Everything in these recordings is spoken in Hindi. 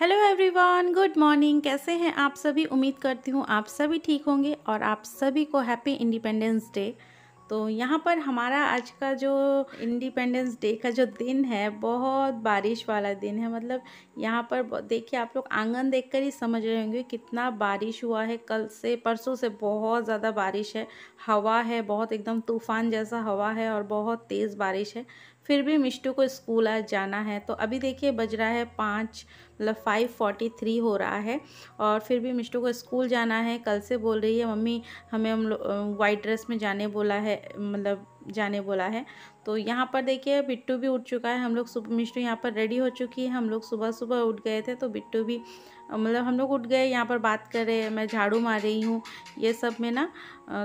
हेलो एवरीवन गुड मॉर्निंग कैसे हैं आप सभी? उम्मीद करती हूँ आप सभी ठीक होंगे और आप सभी को हैप्पी इंडिपेंडेंस डे तो यहाँ पर हमारा आज का जो इंडिपेंडेंस डे का जो दिन है, बहुत बारिश वाला दिन है। मतलब यहाँ पर देखिए आप लोग आँगन देखकर ही समझ रहे होंगे कितना बारिश हुआ है। कल से, परसों से बहुत ज़्यादा बारिश है। हवा है, बहुत एकदम तूफ़ान जैसा हवा है और बहुत तेज़ बारिश है। फिर भी मिष्टू को स्कूल आज जाना है। तो अभी देखिए बज रहा है पाँच मतलब फाइव फोर्टी थ्री हो रहा है और फिर भी मिष्टू को स्कूल जाना है। कल से बोल रही है, मम्मी, हमें हम वाइट ड्रेस में जाने बोला है मतलब जाने बोला है। तो यहाँ पर देखिए, बिट्टू भी उठ चुका है। हम लोग सुबह मिष्टू यहाँ पर रेडी हो चुकी है। हम लोग सुबह सुबह उठ गए थे तो बिट्टू भी मतलब हम लोग उठ गए, यहाँ पर बात कर रहे हैं। मैं झाड़ू मार रही हूँ, ये सब में ना।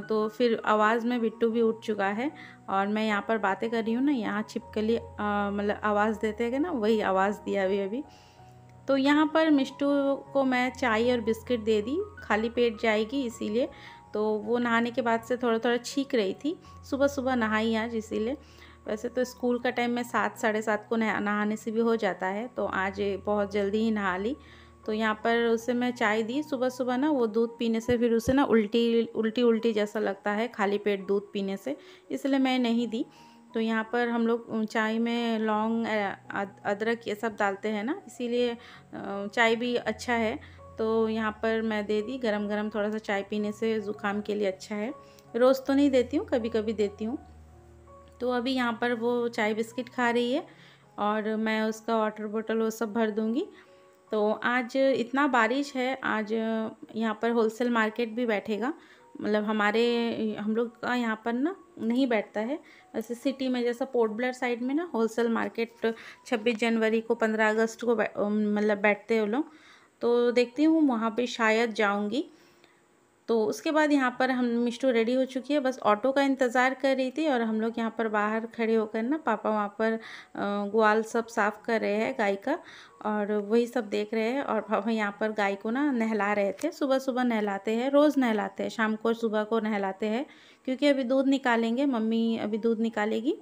तो फिर आवाज़ में बिट्टू भी उठ चुका है और मैं यहाँ पर बातें कर रही हूँ ना, यहाँ छिपकली मतलब आवाज़ देते हैं ना, वही आवाज़ दिया अभी अभी। तो यहाँ पर मिष्टू को मैं चाय और बिस्किट दे दी, खाली पेट जाएगी, इसीलिए तो वो नहाने के बाद से थोड़ा थोड़ा छींक रही थी। सुबह सुबह नहाई आज इसीलिए। वैसे तो स्कूल का टाइम में सात, साढ़े सात को नहाने से भी हो जाता है तो आज बहुत जल्दी ही नहा ली। तो यहाँ पर उसे मैं चाय दी सुबह सुबह ना, वो दूध पीने से फिर उसे ना उल्टी उल्टी उल्टी जैसा लगता है, खाली पेट दूध पीने से, इसलिए मैं नहीं दी। तो यहाँ पर हम लोग चाय में लौंग अदरक ये सब डालते हैं ना, इसीलिए चाय भी अच्छा है। तो यहाँ पर मैं दे दी। गरम गरम थोड़ा सा चाय पीने से ज़ुकाम के लिए अच्छा है। रोज़ तो नहीं देती हूँ कभी कभी देती हूँ। तो अभी यहाँ पर वो चाय बिस्किट खा रही है और मैं उसका वाटर बोतल वो सब भर दूँगी। तो आज इतना बारिश है, आज यहाँ पर होलसेल मार्केट भी बैठेगा। मतलब हमारे, हम लोग का यहाँ पर ना नहीं बैठता है। वैसे सिटी में जैसा पोर्ट ब्लर साइड में ना होलसेल मार्केट छब्बीस जनवरी को पंद्रह अगस्त को मतलब बैठते हैं वो लोग। तो देखती हूँ, वहाँ पे शायद जाऊँगी। तो उसके बाद यहाँ पर हम, मिष्टू रेडी हो चुकी है। बस ऑटो का इंतज़ार कर रही थी और हम लोग यहाँ पर बाहर खड़े होकर ना पापा वहाँ पर ग्वाल सब साफ़ कर रहे हैं गाय का और वही सब देख रहे हैं और पापा यहाँ पर गाय को ना नहला रहे थे। सुबह सुबह नहलाते हैं, रोज़ नहलाते हैं, शाम को सुबह को नहलाते हैं क्योंकि अभी दूध निकालेंगे, मम्मी अभी दूध निकालेगी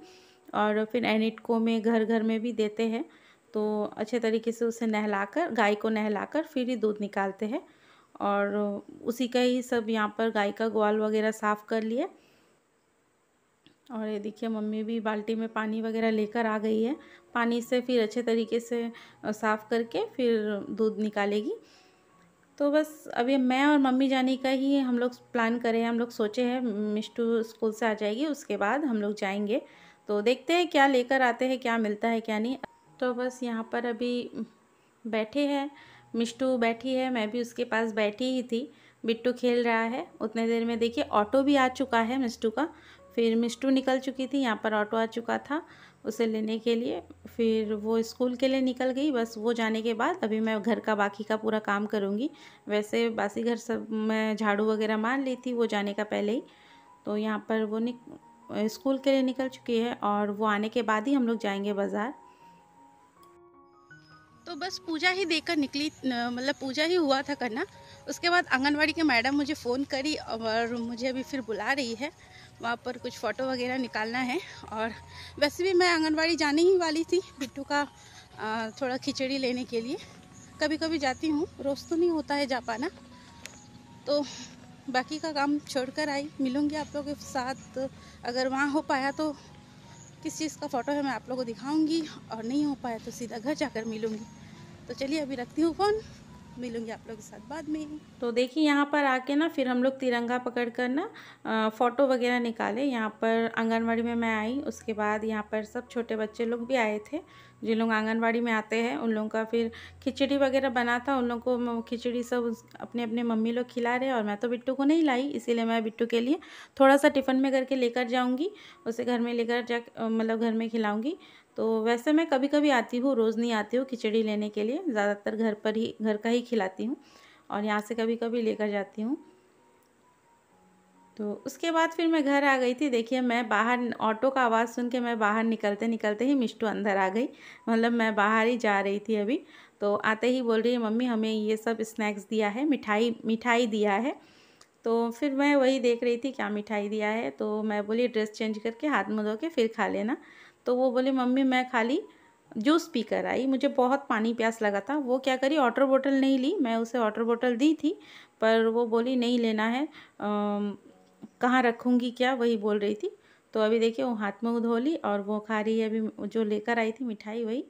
और फिर एनिट को में घर घर में भी देते हैं। तो अच्छे तरीके से उसे नहलाकर, गाय को नहलाकर फिर ही दूध निकालते हैं। और उसी का ही सब यहाँ पर गाय का ग्वाल वगैरह साफ़ कर लिए। और ये देखिए, मम्मी भी बाल्टी में पानी वगैरह लेकर आ गई है। पानी से फिर अच्छे तरीके से साफ़ करके फिर दूध निकालेगी। तो बस अभी मैं और मम्मी जाने का ही हम लोग प्लान करें, हम लोग सोचे हैं, मिष्टू स्कूल से आ जाएगी, उसके बाद हम लोग जाएँगे। तो देखते हैं क्या लेकर आते हैं, क्या मिलता है, क्या नहीं। तो बस यहाँ पर अभी बैठे हैं। मिष्टू बैठी है, मैं भी उसके पास बैठी ही थी। बिट्टू खेल रहा है। उतने देर में देखिए, ऑटो भी आ चुका है मिष्टू का। फिर मिष्टू निकल चुकी थी, यहाँ पर ऑटो आ चुका था उसे लेने के लिए। फिर वो स्कूल के लिए निकल गई, बस वो जाने के बाद अभी मैं घर का बाकी का पूरा काम करूँगी। वैसे बासी घर सब मैं झाड़ू वगैरह मार ली थी, वो जाने का पहले ही। तो यहाँ पर वो निक, स्कूल के लिए निकल चुकी है और वो आने के बाद ही हम लोग जाएँगे बाज़ार। तो बस पूजा ही देकर निकली मतलब पूजा ही हुआ था करना। उसके बाद आंगनवाड़ी के मैडम मुझे फ़ोन करी और मुझे अभी फिर बुला रही है। वहाँ पर कुछ फ़ोटो वगैरह निकालना है और वैसे भी मैं आंगनवाड़ी जाने ही वाली थी बिट्टू का थोड़ा खिचड़ी लेने के लिए। कभी कभी जाती हूँ, रोज़ तो नहीं होता है जा पाना। तो बाकी का काम छोड़ कर आई। मिलूँगी आप लोगों के साथ। अगर वहाँ हो पाया तो किस चीज़ का फ़ोटो है मैं आप लोगों को दिखाऊँगी और नहीं हो पाया तो सीधा घर जाकर मिलूँगी। तो चलिए अभी रखती हूँ फ़ोन मिलूँगी आप लोगों के साथ बाद में। तो देखिए यहाँ पर आके ना फिर हम लोग तिरंगा पकड़ कर ना फ़ोटो वगैरह निकाले। यहाँ पर आंगनबाड़ी में मैं आई, उसके बाद यहाँ पर सब छोटे बच्चे लोग भी आए थे। जिन लोग आंगनवाड़ी में आते हैं, उन लोगों का फिर खिचड़ी वगैरह बना था, उन लोगों को खिचड़ी सब अपने अपने मम्मी लोग खिला रहे और मैं तो बिट्टू को नहीं लाई, इसीलिए मैं बिट्टू के लिए थोड़ा सा टिफ़िन में करके लेकर जाऊँगी, उसे घर में लेकर जा मतलब घर में खिलाऊँगी। तो वैसे मैं कभी कभी आती हूँ, रोज़ नहीं आती हूँ खिचड़ी लेने के लिए, ज़्यादातर घर पर ही, घर का ही खिलाती हूँ और यहाँ से कभी कभी लेकर जाती हूँ। तो उसके बाद फिर मैं घर आ गई थी। देखिए, मैं बाहर ऑटो का आवाज़ सुन के मैं बाहर निकलते निकलते ही मिष्टू अंदर आ गई। मतलब मैं बाहर ही जा रही थी अभी। तो आते ही बोल रही है, मम्मी, हमें ये सब स्नैक्स दिया है, मिठाई मिठाई दिया है। तो फिर मैं वही देख रही थी, क्या मिठाई दिया है? तो मैं बोली, ड्रेस चेंज करके हाथ मुँह धो के फिर खा लेना। तो वो बोली, मम्मी, मैं खाली जूस पी कर आई। मुझे बहुत पानी प्यास लगा था। वो क्या करी, वाटर बोतल नहीं ली। मैं उसे वाटर बोतल दी थी, पर वो बोली, नहीं लेना है। कहाँ रखूँगी क्या? वही बोल रही थी। तो अभी देखिए वो हाथ में धो ली और वो खा रही है अभी जो लेकर आई थी मिठाई वही।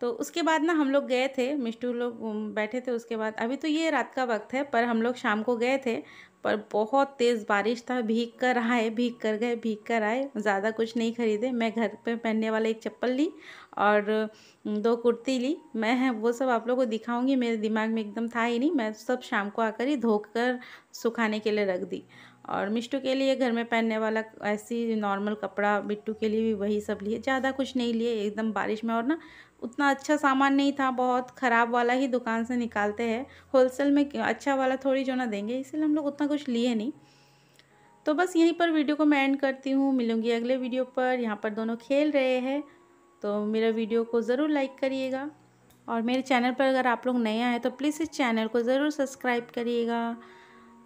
तो उसके बाद ना हम लोग गए थे, मिष्टू लोग बैठे थे उसके बाद। अभी तो ये रात का वक्त है, पर हम लोग शाम को गए थे। पर बहुत तेज़ बारिश था, भीग कर आए, भीग कर गए, भीग कर आए। ज़्यादा कुछ नहीं खरीदे। मैं घर पे पहनने वाला एक चप्पल ली और दो कुर्ती ली। मैं वो सब आप लोगों को दिखाऊँगी। मेरे दिमाग में एकदम था ही नहीं। मैं सब शाम को आकर ही धोकर सुखाने के लिए रख दी। और मिष्टू के लिए घर में पहनने वाला ऐसी नॉर्मल कपड़ा बिट्टू के लिए भी वही सब लिए। ज़्यादा कुछ नहीं लिए, एकदम बारिश में और ना उतना अच्छा सामान नहीं था, बहुत ख़राब वाला ही दुकान से निकालते हैं। होलसेल में अच्छा वाला थोड़ी जो ना देंगे, इसलिए हम लोग उतना कुछ लिए नहीं। तो बस यहीं पर वीडियो को मैं एंड करती हूँ। मिलूँगी अगले वीडियो पर। यहाँ पर दोनों खेल रहे हैं तो मेरा वीडियो को ज़रूर लाइक करिएगा। और मेरे चैनल पर अगर आप लोग नए आए तो प्लीज़ इस चैनल को ज़रूर सब्सक्राइब करिएगा।